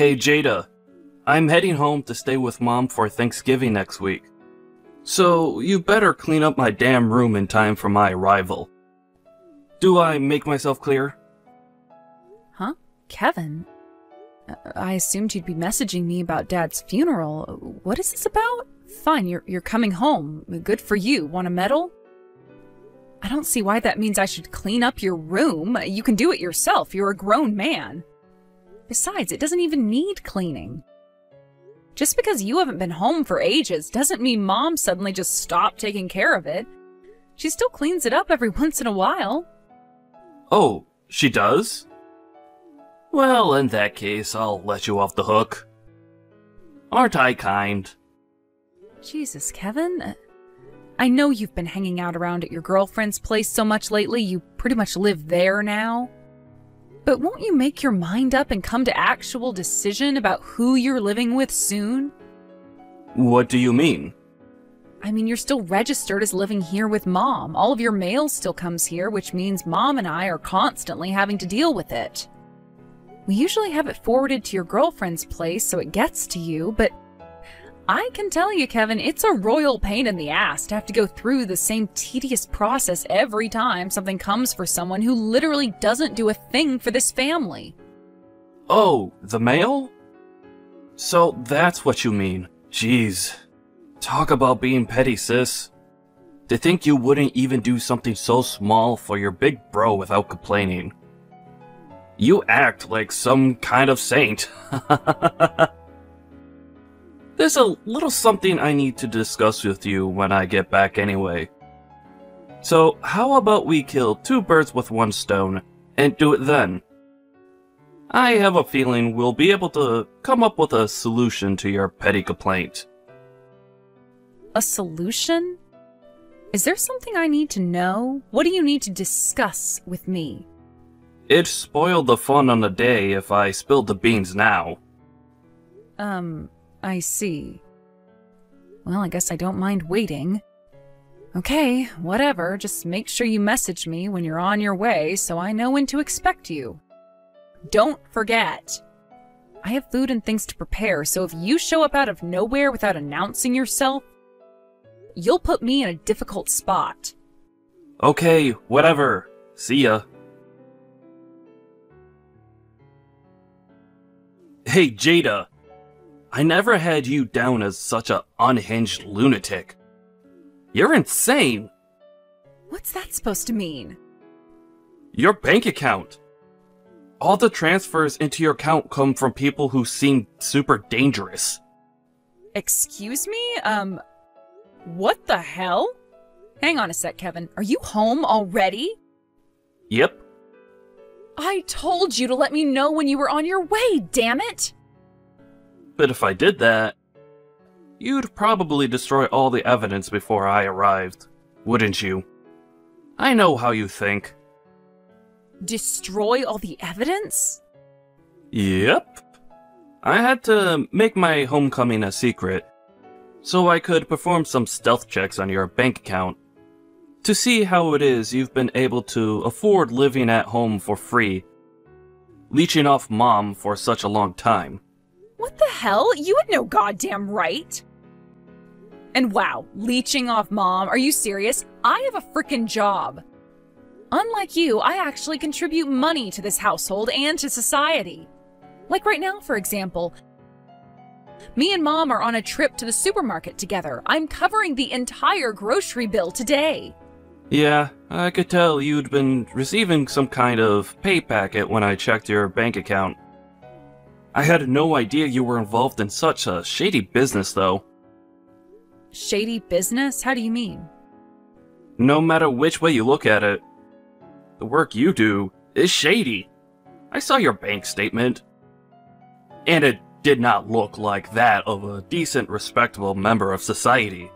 Hey, Jada. I'm heading home to stay with Mom for Thanksgiving next week. So, you better clean up my damn room in time for my arrival. Do I make myself clear? Huh? Kevin? Uh, I assumed you'd be messaging me about Dad's funeral. What is this about? Fine, you're, you're coming home. Good for you. Want a medal? I don't see why that means I should clean up your room. You can do it yourself. You're a grown man. Besides, it doesn't even need cleaning. Just because you haven't been home for ages doesn't mean mom suddenly just stopped taking care of it. She still cleans it up every once in a while. Oh, she does? Well, in that case, I'll let you off the hook. Aren't I kind? Jesus, Kevin. I know you've been hanging out around at your girlfriend's place so much lately, you pretty much live there now. But won't you make your mind up and come to actual decision about who you're living with soon? What do you mean? I mean, you're still registered as living here with mom. All of your mail still comes here, which means mom and I are constantly having to deal with it. We usually have it forwarded to your girlfriend's place so it gets to you, but I can tell you, Kevin, it's a royal pain in the ass to have to go through the same tedious process every time something comes for someone who literally doesn't do a thing for this family. Oh, the mail? So that's what you mean. Jeez. Talk about being petty, sis. To think you wouldn't even do something so small for your big bro without complaining. You act like some kind of saint. There's a little something I need to discuss with you when I get back anyway. So, how about we kill two birds with one stone and do it then? I have a feeling we'll be able to come up with a solution to your petty complaint. A solution? Is there something I need to know? What do you need to discuss with me? It'd spoil the fun on the day if I spilled the beans now. Um, I see. Well, I guess I don't mind waiting. Okay, whatever. Just make sure you message me when you're on your way so I know when to expect you. Don't forget. I have food and things to prepare, so if you show up out of nowhere without announcing yourself, you'll put me in a difficult spot. Okay, whatever. See ya. Hey, Jada. I never had you down as such a unhinged lunatic. You're insane! What's that supposed to mean? Your bank account. All the transfers into your account come from people who seem super dangerous. Excuse me? Um, what the hell? Hang on a sec, Kevin. Are you home already? Yep. I told you to let me know when you were on your way, damn it! But if I did that, you'd probably destroy all the evidence before I arrived, wouldn't you? I know how you think. Destroy all the evidence? Yep. I had to make my homecoming a secret, so I could perform some stealth checks on your bank account to see how it is you've been able to afford living at home for free, leeching off mom for such a long time. What the hell? You had no goddamn right. And wow, leeching off mom, are you serious? I have a freaking job. Unlike you, I actually contribute money to this household and to society. Like right now, for example. Me and mom are on a trip to the supermarket together. I'm covering the entire grocery bill today. Yeah, I could tell you'd been receiving some kind of pay packet when I checked your bank account. I had no idea you were involved in such a shady business, though. Shady business? How do you mean? No matter which way you look at it, the work you do is shady. I saw your bank statement. And it did not look like that of a decent, respectable member of society.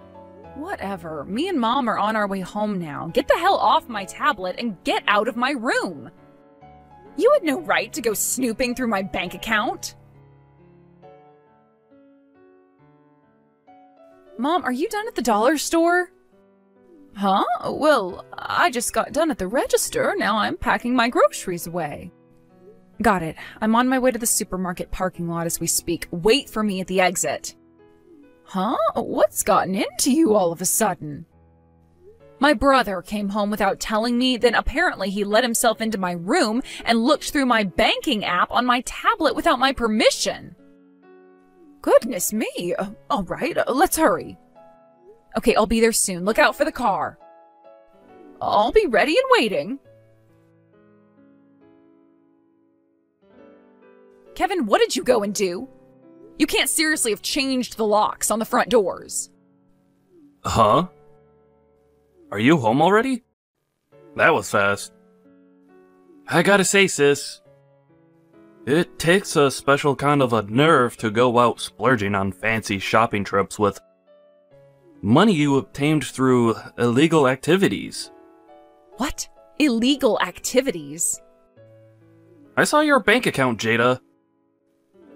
Whatever. Me and mom are on our way home now. Get the hell off my tablet and get out of my room. You had no right to go snooping through my bank account. Mom, are you done at the dollar store? Huh? Well, I just got done at the register. Now I'm packing my groceries away. Got it. I'm on my way to the supermarket parking lot as we speak. Wait for me at the exit. Huh? What's gotten into you all of a sudden? My brother came home without telling me, then apparently he let himself into my room and looked through my banking app on my tablet without my permission. Goodness me. Uh, all right, uh, let's hurry. Okay, I'll be there soon. Look out for the car. I'll be ready and waiting. Kevin, what did you go and do? You can't seriously have changed the locks on the front doors. Huh? Are you home already? That was fast. I gotta say, sis, it takes a special kind of a nerve to go out splurging on fancy shopping trips with money you obtained through illegal activities. What? Illegal activities? I saw your bank account, Jada.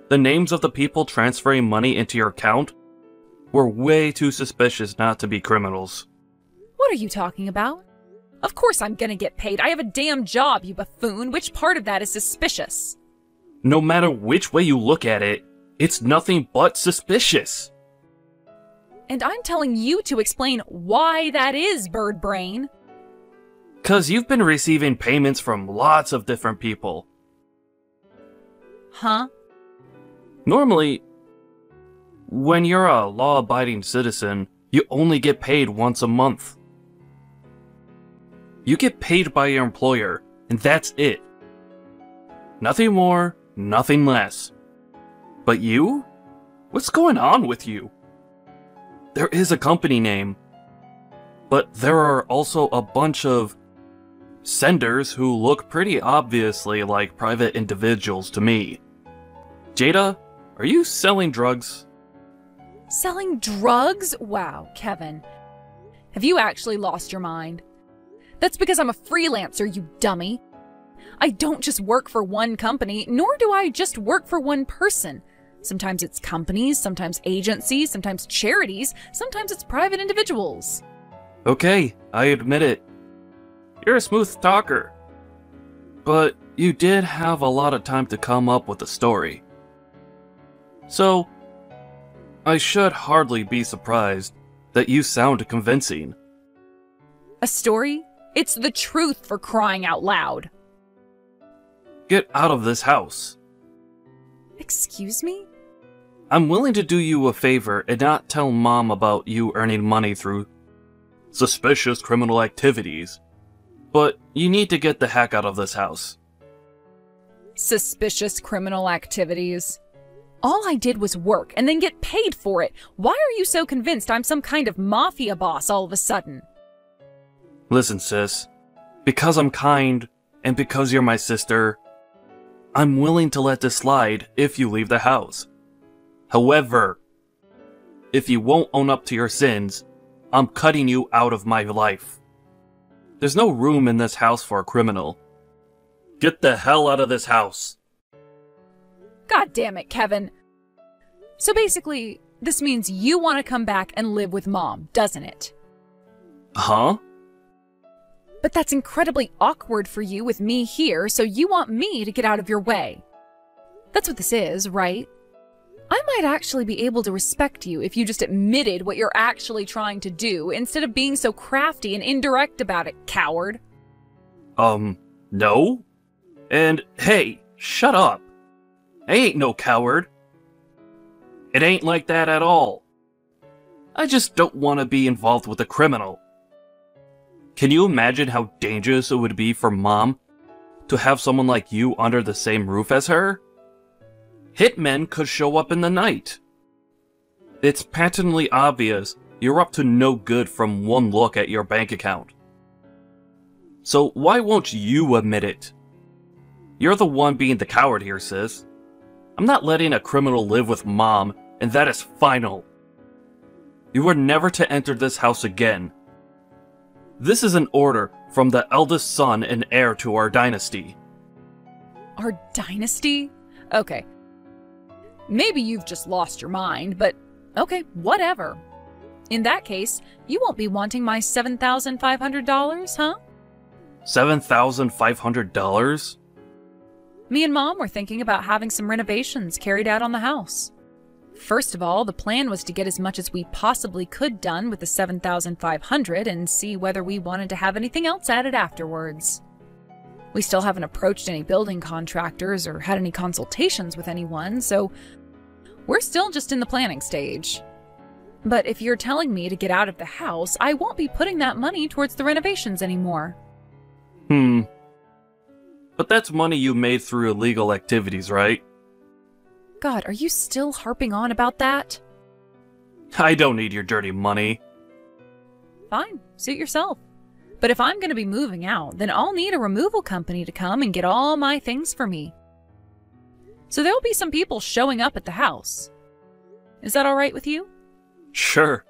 The names of the people transferring money into your account were way too suspicious not to be criminals. What are you talking about? Of course I'm gonna get paid. I have a damn job, you buffoon. Which part of that is suspicious? No matter which way you look at it, it's nothing but suspicious. And I'm telling you to explain why that is, Bird Brain. Cause you've been receiving payments from lots of different people. Huh? Normally, when you're a law abiding citizen, you only get paid once a month. You get paid by your employer, and that's it. Nothing more, nothing less. But you? What's going on with you? There is a company name, but there are also a bunch of senders who look pretty obviously like private individuals to me. Jada, are you selling drugs? Selling drugs? Wow, Kevin. Have you actually lost your mind? That's because I'm a freelancer, you dummy. I don't just work for one company, nor do I just work for one person. Sometimes it's companies, sometimes agencies, sometimes charities, sometimes it's private individuals. Okay, I admit it. You're a smooth talker. But you did have a lot of time to come up with a story. So, I should hardly be surprised that you sound convincing. A story? It's the truth for crying out loud. Get out of this house. Excuse me? I'm willing to do you a favor and not tell mom about you earning money through suspicious criminal activities. But you need to get the heck out of this house. Suspicious criminal activities? All I did was work and then get paid for it. Why are you so convinced I'm some kind of mafia boss all of a sudden? Listen, sis. Because I'm kind, and because you're my sister, I'm willing to let this slide if you leave the house. However, if you won't own up to your sins, I'm cutting you out of my life. There's no room in this house for a criminal. Get the hell out of this house. God damn it, Kevin. So basically, this means you want to come back and live with mom, doesn't it? Huh? But that's incredibly awkward for you with me here, so you want me to get out of your way. That's what this is, right? I might actually be able to respect you if you just admitted what you're actually trying to do instead of being so crafty and indirect about it, coward. Um, no? And hey, shut up. I ain't no coward. It ain't like that at all. I just don't want to be involved with a criminal. Can you imagine how dangerous it would be for mom to have someone like you under the same roof as her? Hitmen could show up in the night. It's patently obvious you're up to no good from one look at your bank account. So why won't you admit it? You're the one being the coward here, sis. I'm not letting a criminal live with mom, and that is final. You are never to enter this house again. This is an order from the eldest son and heir to our dynasty. Our dynasty? Okay. Maybe you've just lost your mind, but okay, whatever. In that case, you won't be wanting my $7,500, huh? $7,500? Me and Mom were thinking about having some renovations carried out on the house. First of all, the plan was to get as much as we possibly could done with the 7,500 and see whether we wanted to have anything else added afterwards. We still haven't approached any building contractors or had any consultations with anyone, so we're still just in the planning stage. But if you're telling me to get out of the house, I won't be putting that money towards the renovations anymore. Hmm. But that's money you made through illegal activities, right? God, are you still harping on about that? I don't need your dirty money. Fine, suit yourself. But if I'm going to be moving out, then I'll need a removal company to come and get all my things for me. So there'll be some people showing up at the house. Is that alright with you? Sure.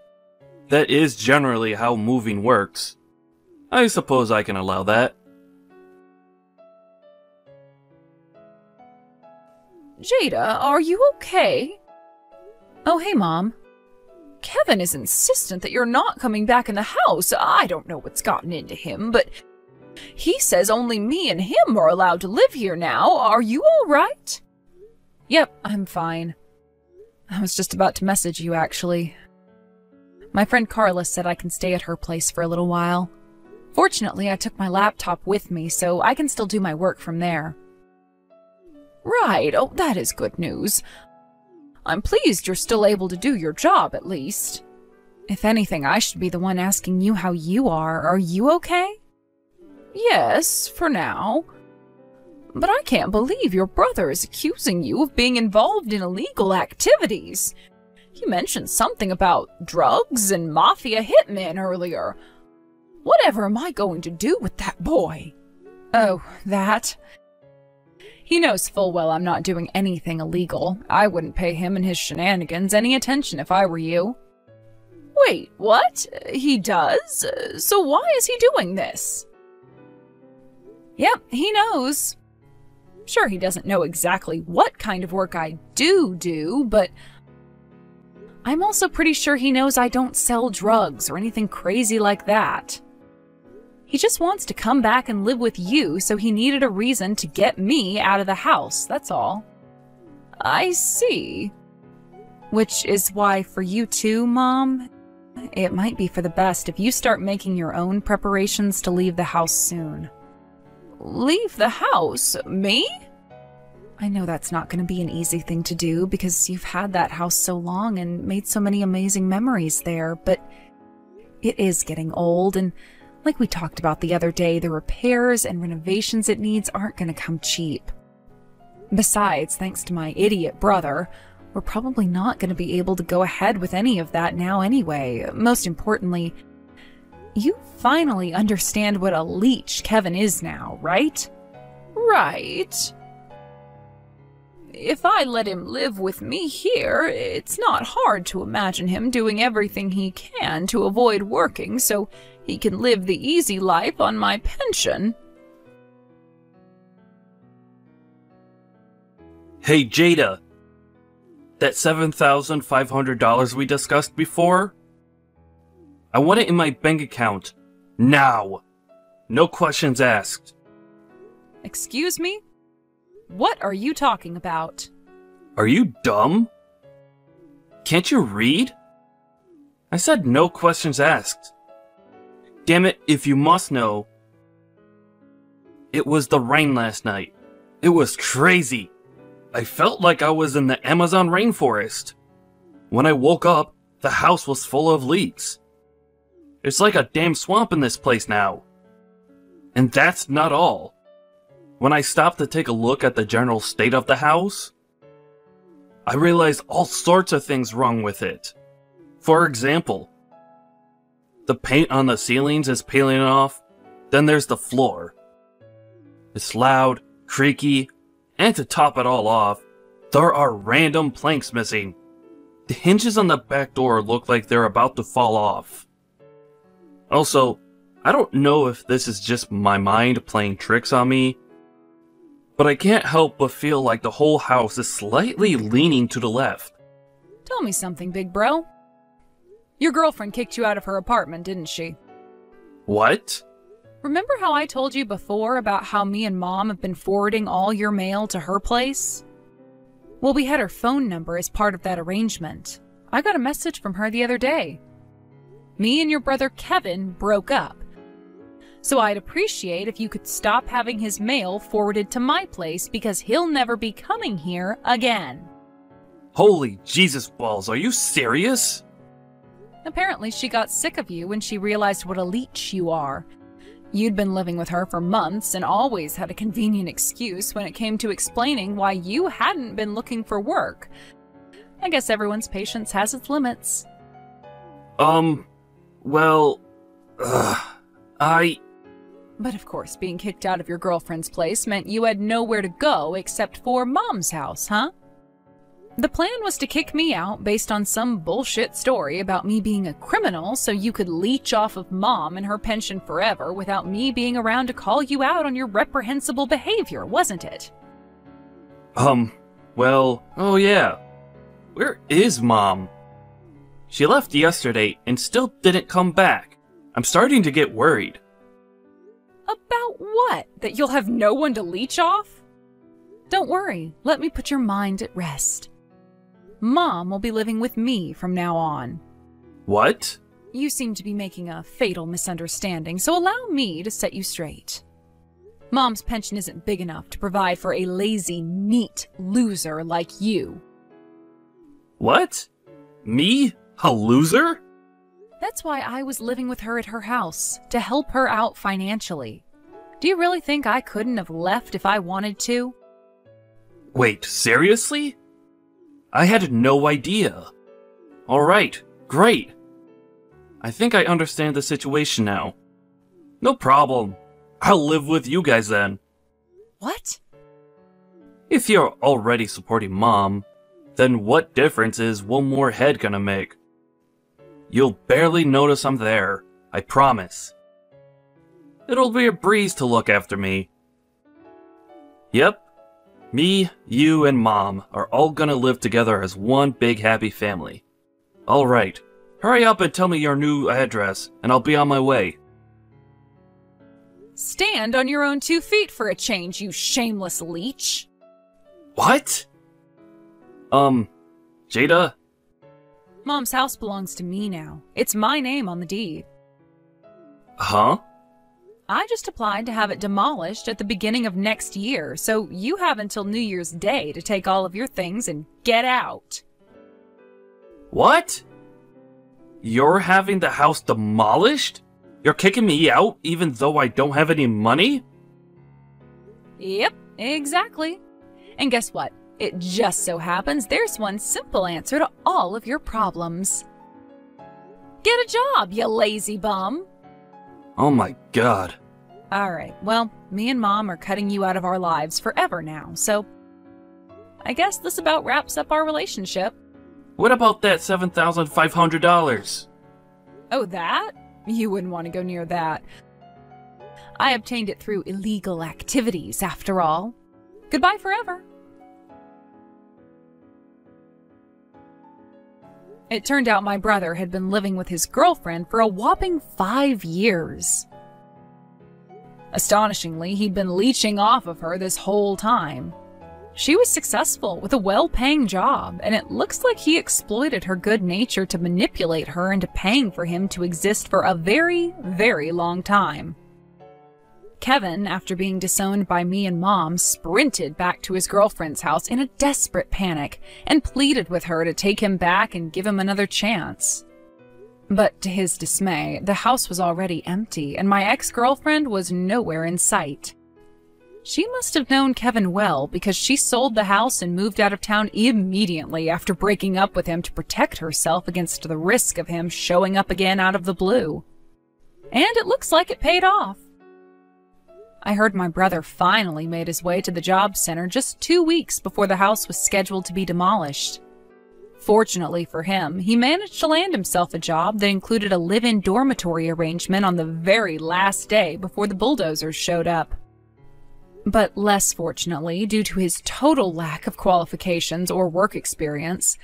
That is generally how moving works. I suppose I can allow that. Jada, are you okay? Oh, hey, Mom. Kevin is insistent that you're not coming back in the house. I don't know what's gotten into him, but he says only me and him are allowed to live here now. Are you all right? Yep, I'm fine. I was just about to message you, actually. My friend Carla said I can stay at her place for a little while. Fortunately, I took my laptop with me, so I can still do my work from there. Right, oh, that is good news. I'm pleased you're still able to do your job, at least. If anything, I should be the one asking you how you are. Are you okay? Yes, for now. But I can't believe your brother is accusing you of being involved in illegal activities. He mentioned something about drugs and mafia hitmen earlier. Whatever am I going to do with that boy? Oh, that. He knows full well I'm not doing anything illegal. I wouldn't pay him and his shenanigans any attention if I were you. Wait, what? He does? So why is he doing this? Yep, he knows. Sure, he doesn't know exactly what kind of work I do do, but I'm also pretty sure he knows I don't sell drugs or anything crazy like that. He just wants to come back and live with you, so he needed a reason to get me out of the house, that's all. I see. Which is why, for you too, Mom, it might be for the best if you start making your own preparations to leave the house soon. Leave the house? Me? I know that's not going to be an easy thing to do because you've had that house so long and made so many amazing memories there, but it is getting old and like we talked about the other day, the repairs and renovations it needs aren't going to come cheap. Besides, thanks to my idiot brother, we're probably not going to be able to go ahead with any of that now anyway. Most importantly, you finally understand what a leech Kevin is now, right? Right. If I let him live with me here, it's not hard to imagine him doing everything he can to avoid working so he can live the easy life on my pension. Hey, Jada. That $7,500 we discussed before? I want it in my bank account. Now. No questions asked. Excuse me? What are you talking about? Are you dumb? Can't you read? I said no questions asked. Damn it, if you must know. It was the rain last night. It was crazy. I felt like I was in the Amazon rainforest. When I woke up, the house was full of leaks. It's like a damn swamp in this place now. And that's not all. When I stopped to take a look at the general state of the house, I realized all sorts of things wrong with it. For example, the paint on the ceilings is peeling off. Then there's the floor. It's loud, creaky, and to top it all off, there are random planks missing. The hinges on the back door look like they're about to fall off. Also, I don't know if this is just my mind playing tricks on me, but I can't help but feel like the whole house is slightly leaning to the left. Tell me something, big bro. Your girlfriend kicked you out of her apartment, didn't she? What? Remember how I told you before about how me and Mom have been forwarding all your mail to her place? Well, we had her phone number as part of that arrangement. I got a message from her the other day. Me and your brother Kevin broke up. So I'd appreciate if you could stop having his mail forwarded to my place because he'll never be coming here again. Holy Jesus balls, are you serious? Apparently, she got sick of you when she realized what a leech you are. You'd been living with her for months and always had a convenient excuse when it came to explaining why you hadn't been looking for work. I guess everyone's patience has its limits. Um, well, ugh, I. But of course, being kicked out of your girlfriend's place meant you had nowhere to go except for Mom's house, huh? The plan was to kick me out based on some bullshit story about me being a criminal so you could leech off of Mom and her pension forever without me being around to call you out on your reprehensible behavior, wasn't it? Um, well, oh yeah. Where is Mom? She left yesterday and still didn't come back. I'm starting to get worried. About what? That you'll have no one to leech off? Don't worry, let me put your mind at rest. Mom will be living with me from now on. What? You seem to be making a fatal misunderstanding, so allow me to set you straight. Mom's pension isn't big enough to provide for a lazy, NEET loser like you. What? Me? A loser? That's why I was living with her at her house, to help her out financially. Do you really think I couldn't have left if I wanted to? Wait, seriously? I had no idea. Alright, great. I think I understand the situation now. No problem. I'll live with you guys then. What? If you're already supporting mom, then what difference is one more head gonna make? You'll barely notice I'm there, I promise. It'll be a breeze to look after me. Yep, me, you, and Mom are all gonna live together as one big happy family. Alright, hurry up and tell me your new address, and I'll be on my way. Stand on your own two feet for a change, you shameless leech. What? Um, Jada? Mom's house belongs to me now. It's my name on the deed. Huh? I just applied to have it demolished at the beginning of next year, so you have until New Year's Day to take all of your things and get out. What? You're having the house demolished? You're kicking me out even though I don't have any money? Yep, exactly. And guess what? It just so happens there's one simple answer to all of your problems. Get a job, you lazy bum! Oh my god. Alright, well, me and Mom are cutting you out of our lives forever now, so I guess this about wraps up our relationship. What about that $7,500? Oh, that? You wouldn't want to go near that. I obtained it through illegal activities, after all. Goodbye forever. It turned out my brother had been living with his girlfriend for a whopping five years. Astonishingly, he'd been leeching off of her this whole time. She was successful with a well paying job, and it looks like he exploited her good nature to manipulate her into paying for him to exist for a very, very long time. Kevin, after being disowned by me and Mom, sprinted back to his girlfriend's house in a desperate panic and pleaded with her to take him back and give him another chance. But to his dismay, the house was already empty and my ex girlfriend was nowhere in sight. She must have known Kevin well because she sold the house and moved out of town immediately after breaking up with him to protect herself against the risk of him showing up again out of the blue. And it looks like it paid off. I heard my brother finally made his way to the job center just two weeks before the house was scheduled to be demolished. Fortunately for him, he managed to land himself a job that included a live in dormitory arrangement on the very last day before the bulldozers showed up. But less fortunately, due to his total lack of qualifications or work experience,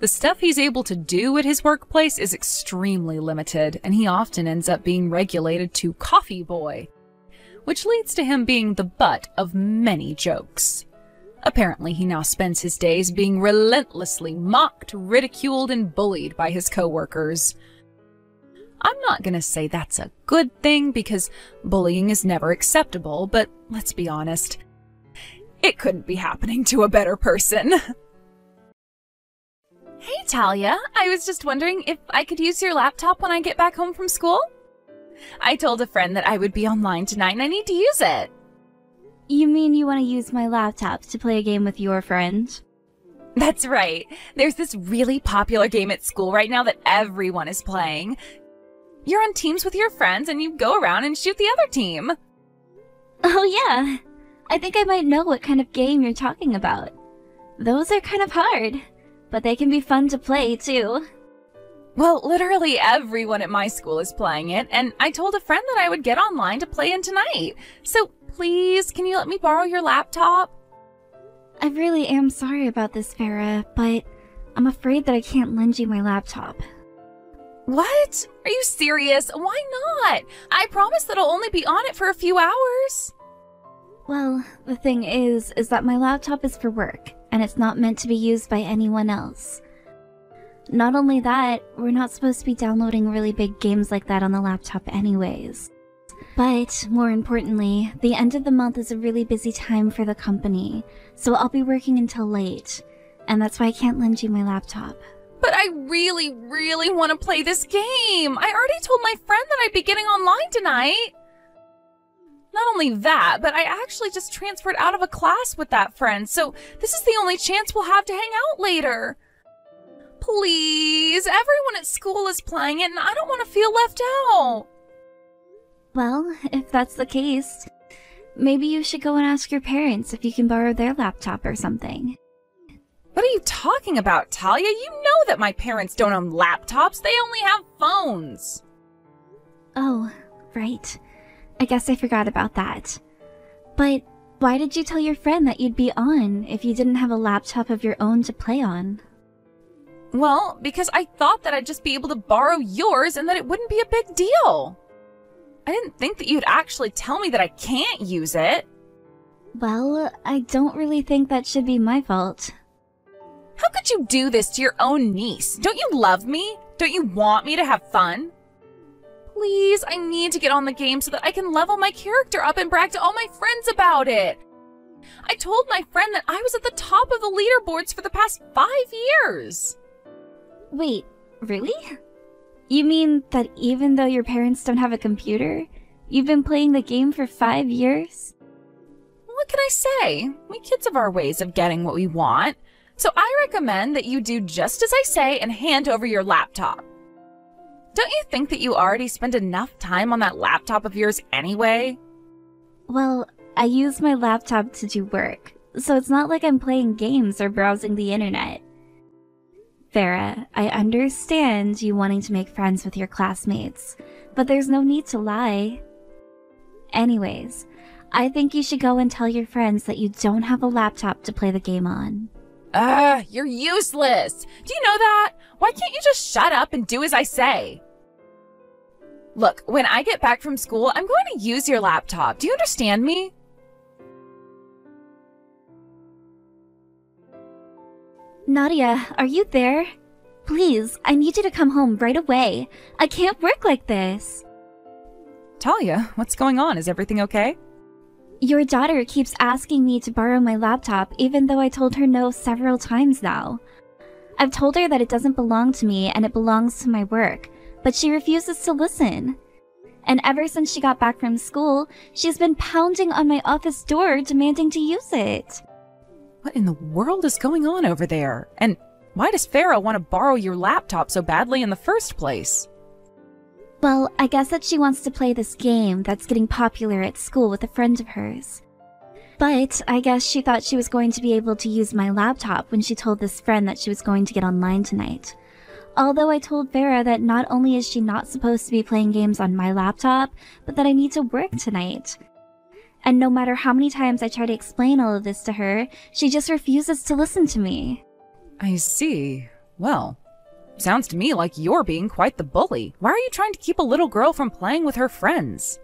The stuff he's able to do at his workplace is extremely limited, and he often ends up being regulated to coffee boy, which leads to him being the butt of many jokes. Apparently, he now spends his days being relentlessly mocked, ridiculed, and bullied by his coworkers. I'm not gonna say that's a good thing because bullying is never acceptable, but let's be honest. It couldn't be happening to a better person. Hey, Talia. I was just wondering if I could use your laptop when I get back home from school? I told a friend that I would be online tonight and I need to use it. You mean you want to use my laptop to play a game with your friend? That's right. There's this really popular game at school right now that everyone is playing. You're on teams with your friends and you go around and shoot the other team. Oh, yeah. I think I might know what kind of game you're talking about. Those are kind of hard but they can be fun to play too. Well, literally everyone at my school is playing it, and I told a friend that I would get online to play in tonight. So please, can you let me borrow your laptop? I really am sorry about this, Farah, but I'm afraid that I can't lend you my laptop. What? Are you serious? Why not? I promise that I'll only be on it for a few hours. Well, the thing is, is that my laptop is for work, and it's not meant to be used by anyone else. Not only that, we're not supposed to be downloading really big games like that on the laptop anyways. But, more importantly, the end of the month is a really busy time for the company, so I'll be working until late, and that's why I can't lend you my laptop. But I really, really want to play this game! I already told my friend that I'd be getting online tonight! Not only that, but I actually just transferred out of a class with that friend, so this is the only chance we'll have to hang out later. Please, everyone at school is playing it and I don't want to feel left out. Well, if that's the case, maybe you should go and ask your parents if you can borrow their laptop or something. What are you talking about, Talia? You know that my parents don't own laptops, they only have phones. Oh, right. I guess I forgot about that. But why did you tell your friend that you'd be on if you didn't have a laptop of your own to play on? Well, because I thought that I'd just be able to borrow yours and that it wouldn't be a big deal. I didn't think that you'd actually tell me that I can't use it. Well, I don't really think that should be my fault. How could you do this to your own niece? Don't you love me? Don't you want me to have fun? Please, I need to get on the game so that I can level my character up and brag to all my friends about it. I told my friend that I was at the top of the leaderboards for the past five years. Wait, really? You mean that even though your parents don't have a computer, you've been playing the game for five years? What can I say? We kids have our ways of getting what we want. So I recommend that you do just as I say and hand over your laptop. Don't you think that you already spend enough time on that laptop of yours anyway? Well, I use my laptop to do work, so it's not like I'm playing games or browsing the internet. Farah, I understand you wanting to make friends with your classmates, but there's no need to lie. Anyways, I think you should go and tell your friends that you don't have a laptop to play the game on. Ah, you're useless! Do you know that? Why can't you just shut up and do as I say? Look, when I get back from school, I'm going to use your laptop. Do you understand me? Nadia, are you there? Please, I need you to come home right away. I can't work like this. Talia, what's going on? Is everything okay? Your daughter keeps asking me to borrow my laptop even though I told her no several times now. I've told her that it doesn't belong to me and it belongs to my work, but she refuses to listen. And ever since she got back from school, she's been pounding on my office door demanding to use it. What in the world is going on over there? And why does Farah want to borrow your laptop so badly in the first place? Well, I guess that she wants to play this game that's getting popular at school with a friend of hers. But I guess she thought she was going to be able to use my laptop when she told this friend that she was going to get online tonight. Although I told Farah that not only is she not supposed to be playing games on my laptop, but that I need to work tonight. And no matter how many times I try to explain all of this to her, she just refuses to listen to me. I see. Well, sounds to me like you're being quite the bully. Why are you trying to keep a little girl from playing with her friends?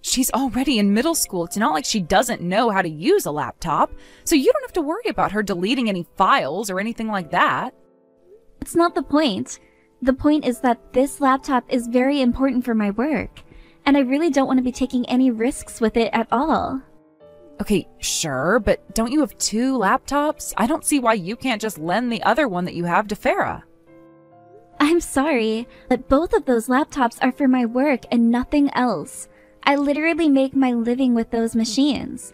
She's already in middle school. It's not like she doesn't know how to use a laptop, so you don't have to worry about her deleting any files or anything like that. It's not the point. The point is that this laptop is very important for my work, and I really don't want to be taking any risks with it at all. Okay, sure, but don't you have two laptops? I don't see why you can't just lend the other one that you have to Farah. I'm sorry, but both of those laptops are for my work and nothing else. I literally make my living with those machines,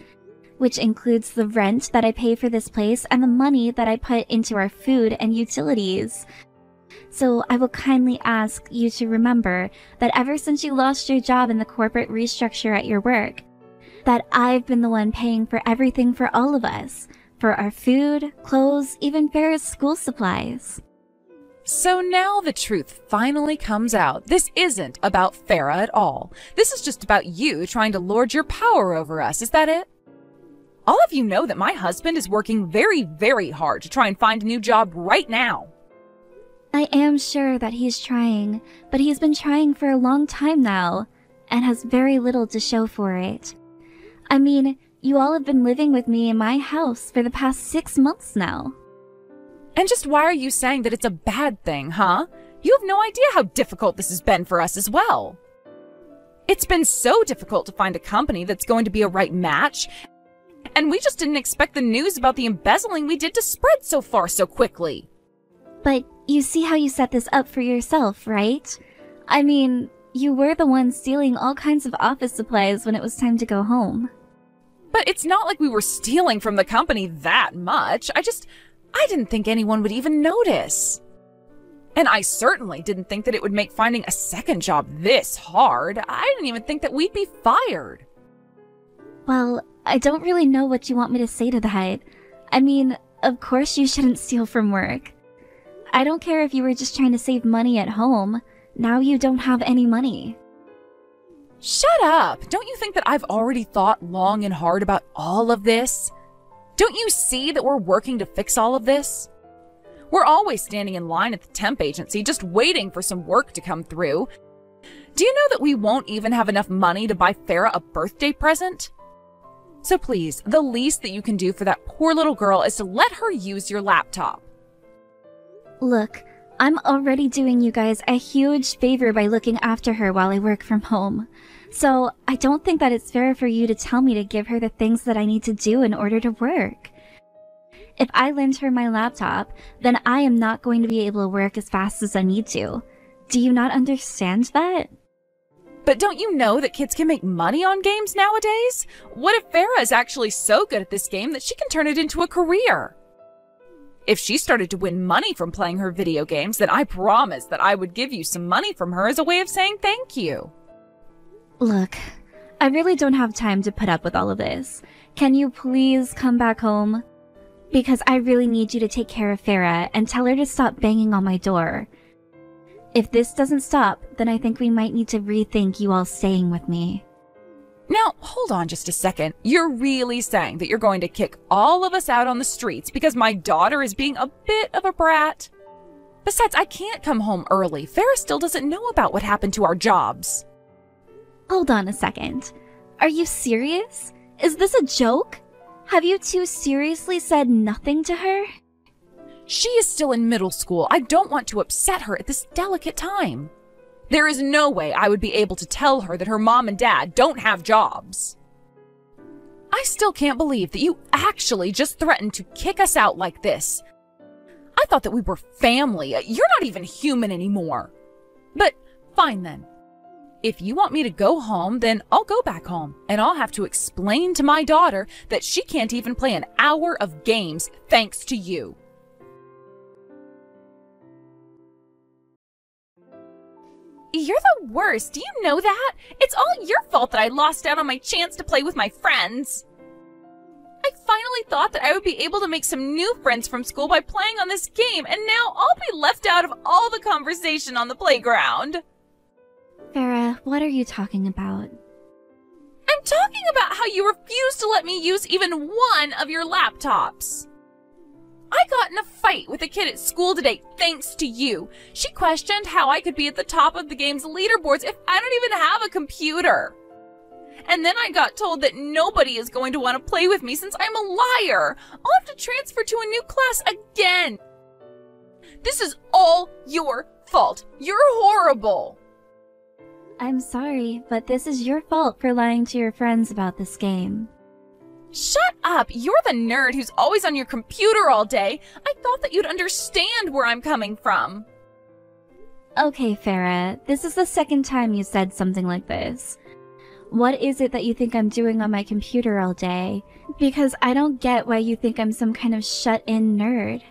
which includes the rent that I pay for this place and the money that I put into our food and utilities. So I will kindly ask you to remember that ever since you lost your job in the corporate restructure at your work, that I've been the one paying for everything for all of us, for our food, clothes, even Farah's school supplies. So now the truth finally comes out. This isn't about Farah at all. This is just about you trying to lord your power over us. Is that it? All of you know that my husband is working very, very hard to try and find a new job right now. I am sure that he's trying, but he's been trying for a long time now, and has very little to show for it. I mean, you all have been living with me in my house for the past six months now. And just why are you saying that it's a bad thing, huh? You have no idea how difficult this has been for us as well. It's been so difficult to find a company that's going to be a right match. And we just didn't expect the news about the embezzling we did to spread so far so quickly. But you see how you set this up for yourself, right? I mean, you were the one stealing all kinds of office supplies when it was time to go home. But it's not like we were stealing from the company that much. I just, I didn't think anyone would even notice. And I certainly didn't think that it would make finding a second job this hard. I didn't even think that we'd be fired. Well, I don't really know what you want me to say to that. I mean, of course you shouldn't steal from work. I don't care if you were just trying to save money at home. Now you don't have any money. Shut up! Don't you think that I've already thought long and hard about all of this? Don't you see that we're working to fix all of this? We're always standing in line at the temp agency just waiting for some work to come through. Do you know that we won't even have enough money to buy Farah a birthday present? So please, the least that you can do for that poor little girl is to let her use your laptop. Look, I'm already doing you guys a huge favor by looking after her while I work from home. So I don't think that it's fair for you to tell me to give her the things that I need to do in order to work. If I lend her my laptop, then I am not going to be able to work as fast as I need to. Do you not understand that? But don't you know that kids can make money on games nowadays? What if Farah is actually so good at this game that she can turn it into a career? If she started to win money from playing her video games, then I promise that I would give you some money from her as a way of saying thank you. Look, I really don't have time to put up with all of this. Can you please come back home? Because I really need you to take care of Farah and tell her to stop banging on my door. If this doesn't stop, then I think we might need to rethink you all staying with me. Now, hold on just a second. You're really saying that you're going to kick all of us out on the streets because my daughter is being a bit of a brat? Besides, I can't come home early. Farah still doesn't know about what happened to our jobs. Hold on a second. Are you serious? Is this a joke? Have you two seriously said nothing to her? She is still in middle school. I don't want to upset her at this delicate time. There is no way I would be able to tell her that her mom and dad don't have jobs. I still can't believe that you actually just threatened to kick us out like this. I thought that we were family. You're not even human anymore. But fine then. If you want me to go home, then I'll go back home and I'll have to explain to my daughter that she can't even play an hour of games thanks to you. You're the worst. Do you know that? It's all your fault that I lost out on my chance to play with my friends. I finally thought that I would be able to make some new friends from school by playing on this game, and now I'll be left out of all the conversation on the playground. Farah, what are you talking about? I'm talking about how you refused to let me use even one of your laptops. I got in a fight with a kid at school today thanks to you. She questioned how I could be at the top of the game's leaderboards if I don't even have a computer. And then I got told that nobody is going to want to play with me since I'm a liar. I'll have to transfer to a new class again. This is all your fault. You're horrible. I'm sorry, but this is your fault for lying to your friends about this game. Shut up! You're the nerd who's always on your computer all day. I thought that you'd understand where I'm coming from. Okay, Farah, this is the second time you said something like this. What is it that you think I'm doing on my computer all day? Because I don't get why you think I'm some kind of shut in nerd.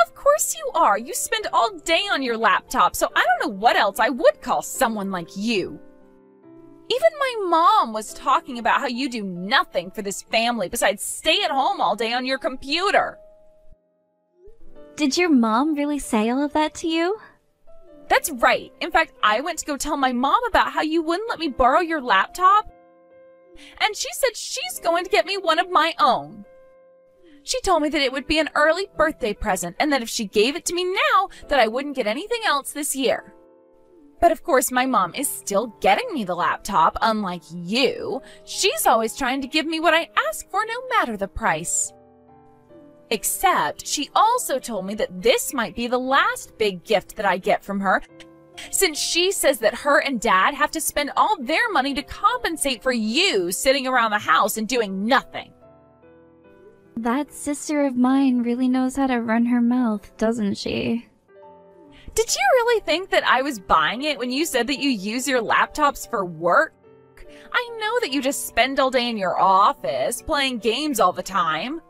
Of course you are. You spend all day on your laptop, so I don't know what else I would call someone like you. Even my mom was talking about how you do nothing for this family besides stay at home all day on your computer. Did your mom really say all of that to you? That's right. In fact, I went to go tell my mom about how you wouldn't let me borrow your laptop. And she said she's going to get me one of my own. She told me that it would be an early birthday present and that if she gave it to me now, that I wouldn't get anything else this year. But of course, my mom is still getting me the laptop, unlike you. She's always trying to give me what I ask for, no matter the price. Except, she also told me that this might be the last big gift that I get from her, since she says that her and dad have to spend all their money to compensate for you sitting around the house and doing nothing. That sister of mine really knows how to run her mouth, doesn't she? Did you really think that I was buying it when you said that you use your laptops for work? I know that you just spend all day in your office playing games all the time.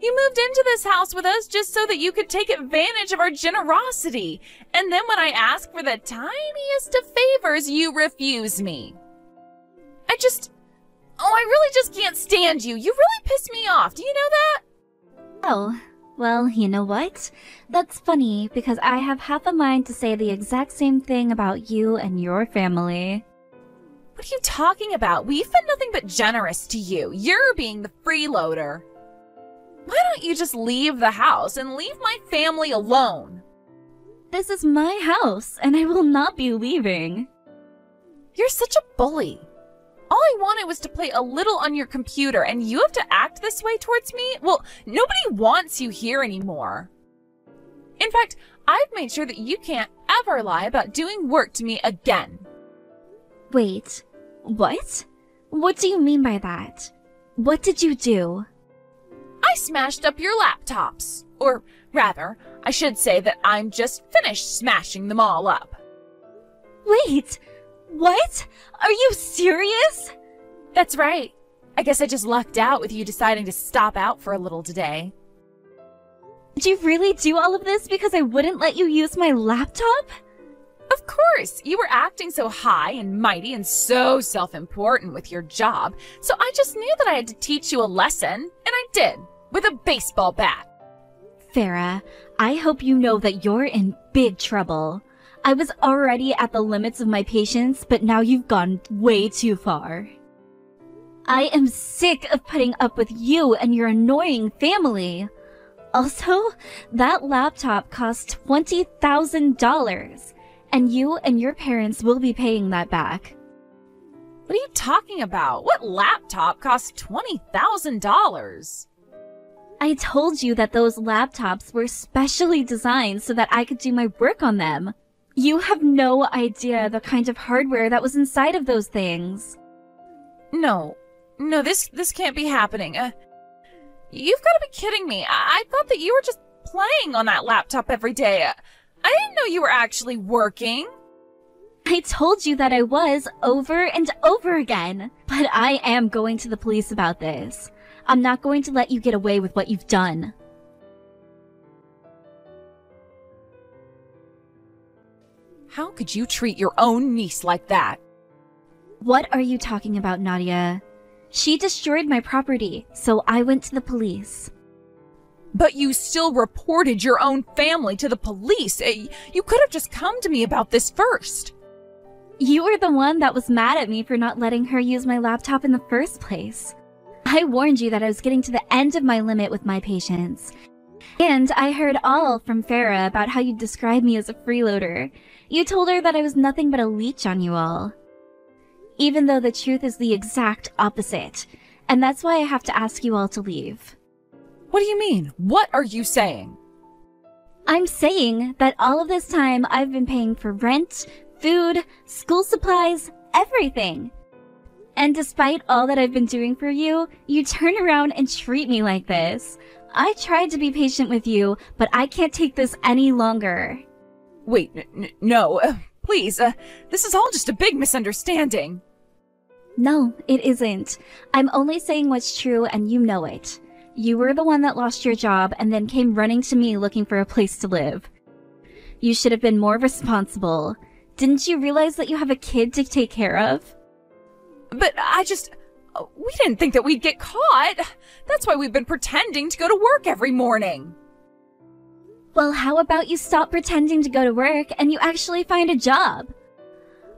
You moved into this house with us just so that you could take advantage of our generosity. And then when I ask for the tiniest of favors, you refuse me. I just. Oh, I really just can't stand you. You really piss me off. Do you know that? Oh, well, you know what? That's funny because I have half a mind to say the exact same thing about you and your family. What are you talking about? We've been nothing but generous to you. You're being the freeloader. Why don't you just leave the house and leave my family alone? This is my house, and I will not be leaving. You're such a bully. All I wanted was to play a little on your computer, and you have to act this way towards me? Well, nobody wants you here anymore. In fact, I've made sure that you can't ever lie about doing work to me again. Wait, what? What do you mean by that? What did you do? I smashed up your laptops. Or rather, I should say that I'm just finished smashing them all up. Wait, what? Are you serious? That's right. I guess I just lucked out with you deciding to stop out for a little today. Did you really do all of this because I wouldn't let you use my laptop? Of course, you were acting so high and mighty and so self important with your job, so I just knew that I had to teach you a lesson, and I did, with a baseball bat. Farah, I hope you know that you're in big trouble. I was already at the limits of my patience, but now you've gone way too far. I am sick of putting up with you and your annoying family. Also, that laptop cost $20,000, and you and your parents will be paying that back. What are you talking about? What laptop costs $20,000? I told you that those laptops were specially designed so that I could do my work on them. You have no idea the kind of hardware that was inside of those things. No, no, this this can't be happening. Uh, you've got to be kidding me. I-, I thought that you were just playing on that laptop every day. Uh, I didn't know you were actually working. I told you that I was over and over again, but I am going to the police about this. I'm not going to let you get away with what you've done. How could you treat your own niece like that? What are you talking about, Nadia? She destroyed my property, so I went to the police. But you still reported your own family to the police. Eh, you could have just come to me about this first. You were the one that was mad at me for not letting her use my laptop in the first place. I warned you that I was getting to the end of my limit with my patience. And I heard all from Farah about how you described me as a freeloader. You told her that I was nothing but a leech on you all. Even though the truth is the exact opposite. And that's why I have to ask you all to leave. What do you mean? What are you saying? I'm saying that all of this time I've been paying for rent, food, school supplies, everything. And despite all that I've been doing for you, you turn around and treat me like this. I tried to be patient with you, but I can't take this any longer. Wait, n- no, uh, please, uh, this is all just a big misunderstanding. No, it isn't. I'm only saying what's true and you know it. You were the one that lost your job and then came running to me looking for a place to live. You should have been more responsible. Didn't you realize that you have a kid to take care of? But I just. We didn't think that we'd get caught. That's why we've been pretending to go to work every morning. Well, how about you stop pretending to go to work and you actually find a job?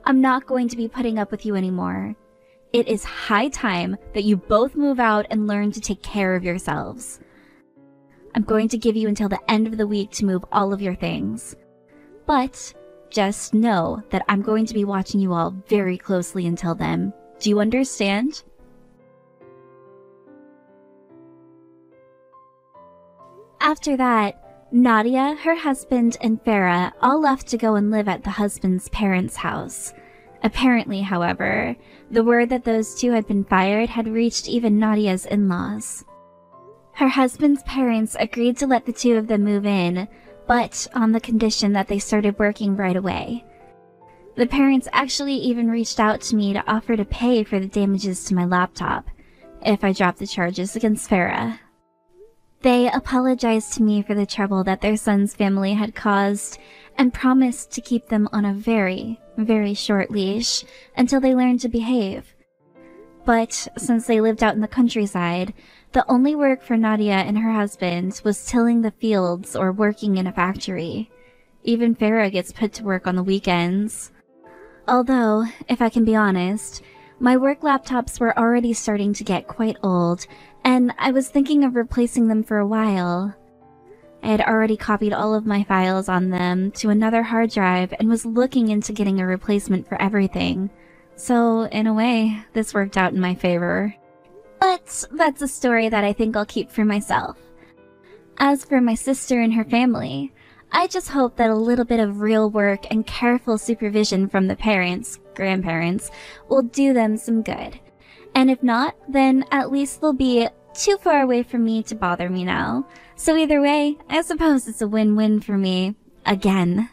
I'm not going to be putting up with you anymore. It is high time that you both move out and learn to take care of yourselves. I'm going to give you until the end of the week to move all of your things. But just know that I'm going to be watching you all very closely until then. Do you understand? After that, Nadia, her husband, and Farah all left to go and live at the husband's parents' house. Apparently, however, the word that those two had been fired had reached even Nadia's in laws. Her husband's parents agreed to let the two of them move in, but on the condition that they started working right away. The parents actually even reached out to me to offer to pay for the damages to my laptop if I dropped the charges against Farah. They apologized to me for the trouble that their son's family had caused and promised to keep them on a very, very short leash until they learned to behave. But since they lived out in the countryside, the only work for Nadia and her husband was tilling the fields or working in a factory. Even Farah gets put to work on the weekends. Although, if I can be honest, my work laptops were already starting to get quite old, and I was thinking of replacing them for a while. I had already copied all of my files on them to another hard drive and was looking into getting a replacement for everything. So, in a way, this worked out in my favor. But that's a story that I think I'll keep for myself. As for my sister and her family, I just hope that a little bit of real work and careful supervision from the parents, grandparents, will do them some good. And if not, then at least they'll be too far away from me to bother me now. So either way, I suppose it's a win-win for me. Again.